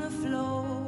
the floor.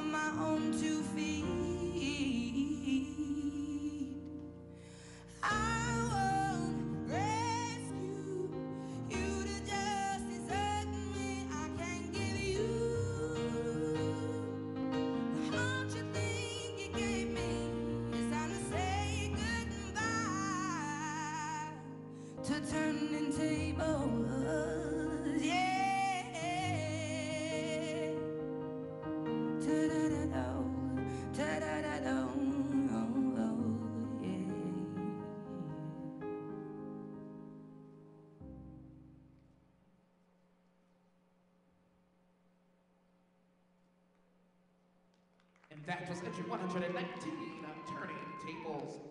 on my own two feet. I won't rescue you to just desert me. I can't give you the heart you think you gave me. It's time to say goodbye to turning tables. That was entry 119, Turning Tables.